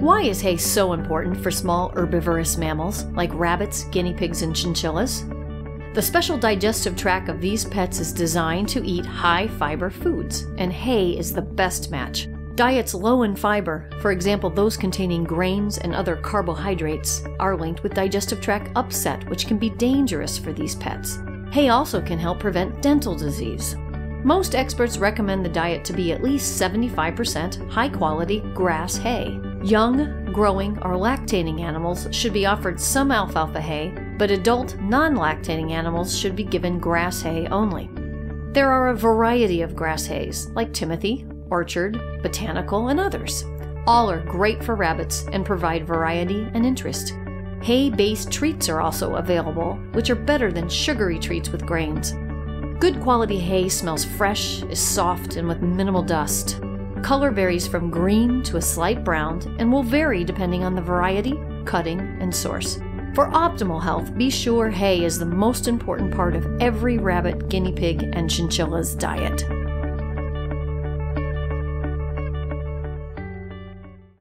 Why is hay so important for small herbivorous mammals like rabbits, guinea pigs, and chinchillas? The special digestive tract of these pets is designed to eat high fiber foods, and hay is the best match. Diets low in fiber, for example those containing grains and other carbohydrates, are linked with digestive tract upset, which can be dangerous for these pets. Hay also can help prevent dental disease. Most experts recommend the diet to be at least 75% high quality grass hay. Young, growing, or lactating animals should be offered some alfalfa hay, but adult, non lactating animals should be given grass hay only. There are a variety of grass hays, like Timothy, Orchard, Botanical, and others. All are great for rabbits and provide variety and interest. Hay based treats are also available, which are better than sugary treats with grains. Good quality hay smells fresh, is soft, and with minimal dust. Color varies from green to a slight brown and will vary depending on the variety, cutting, and source. For optimal health, be sure hay is the most important part of every rabbit, guinea pig, and chinchilla's diet.